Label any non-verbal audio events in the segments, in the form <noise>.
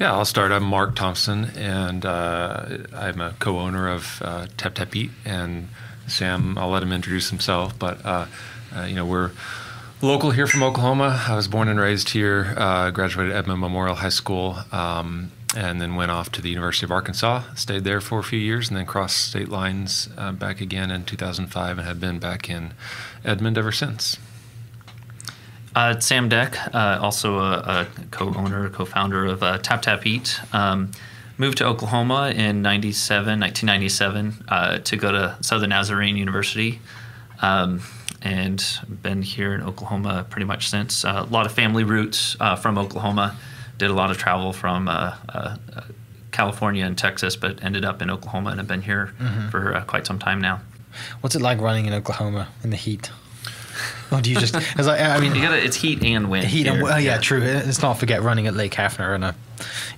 Yeah, I'll start. I'm Mark Thompson, and uh, I'm a co-owner of uh, Tap Tap Eat. And Sam, I'll let him introduce himself. But uh, uh, you know, we're local here from Oklahoma. I was born and raised here. Uh, graduated Edmond Memorial High School, um, and then went off to the University of Arkansas. Stayed there for a few years, and then crossed state lines uh, back again in 2005, and have been back in Edmond ever since. Uh, Sam Dech, uh, also a, a, co-owner, co-founder of uh, Tap Tap Eat. Um, moved to Oklahoma in 97, 1997 uh, to go to Southern Nazarene University. Um, and been here in Oklahoma pretty much since. Uh, a lot of family roots uh, from Oklahoma. Did a lot of travel from California and Texas, but ended up in Oklahoma and have been here mm-hmm. for quite some time now. What's it like running in Oklahoma in the heat? Or do you just? Cause I, I mean, you gotta, it's heat and wind. Heat here. and oh, yeah, yeah, true. Let's not forget running at Lake Hefner in a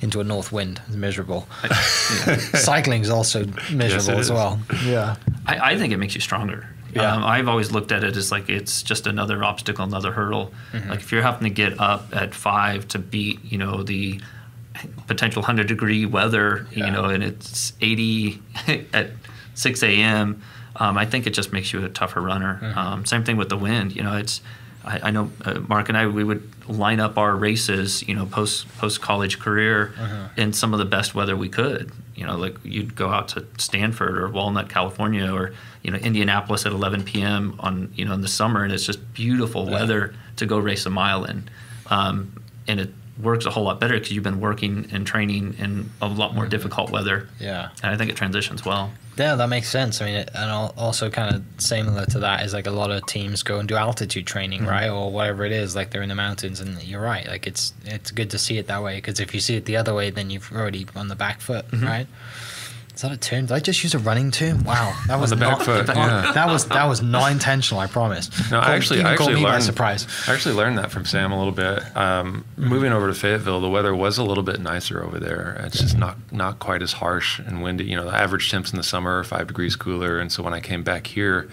into a north wind is miserable. yeah. <laughs> Cycling is also miserable yes, as well. Yeah, I, I, think it makes you stronger. Yeah. Um, I've always looked at it as like it's just another obstacle, another hurdle. Mm-hmm. Like if you're having to get up at five to beat, you know, the potential 100 degree weather, yeah. you know, and it's 80 <laughs> at 6 a.m um, I think it just makes you a tougher runner. Mm-hmm. Um, same thing with the wind. You know, it's I, I know uh, Mark and I we would line up our races. You know, post post college career mm-hmm. in some of the best weather we could. You know, like you'd go out to Stanford or Walnut, California, or you know Indianapolis at 11 p.m. on you know in the summer, and it's just beautiful yeah. weather to go race a mile in. Um, and it works a whole lot better because you've been working and training in a lot more difficult weather. Yeah, and I think it transitions well. Yeah, that makes sense. I mean, and also kind of similar to that is like a lot of teams go and do altitude training, mm-hmm. right, or whatever it is. Like they're in the mountains, and you're right. Like it's it's good to see it that way because if you see it the other way, then you've already on the back foot, mm-hmm. right? Is that a term? Did I just use a running term? Wow, <laughs> that was the back not, foot. Yeah. That was that was not intentional. I promise. <laughs> No, I actually, I actually learned. Surprise. I actually learned that from Sam a little bit. Um, mm-hmm. Moving over to Fayetteville, the weather was a little bit nicer over there. It's just not not quite as harsh and windy. You know, the average temps in the summer are five degrees cooler, and so when I came back here,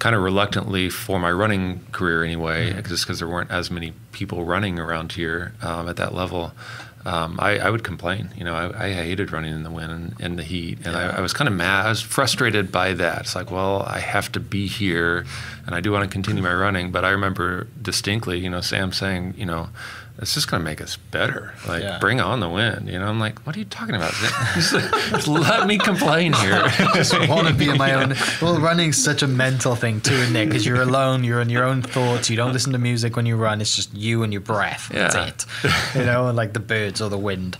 kind of reluctantly for my running career anyway, mm-hmm. just because there weren't as many people running around here um, at that level um, I, I, would complain. You know, I, I, hated running in the wind and in the heat, and yeah. I, I, was kind of mad. I was frustrated by that. It's like, well, I have to be here, and I do want to continue my running. But I remember distinctly, you know, Sam saying, you know, it's just going to make us better. Like, yeah. bring on the wind. You know, I'm like, what are you talking about? <laughs> just, let me complain <laughs> here. I just want to be in my <laughs> own. Well, running's such a mental thing too, Nick, because you're alone. You're in your own thoughts. You don't listen to music when you run. It's just you and your breath. Yeah. That's it. You know, and like the birds or the wind.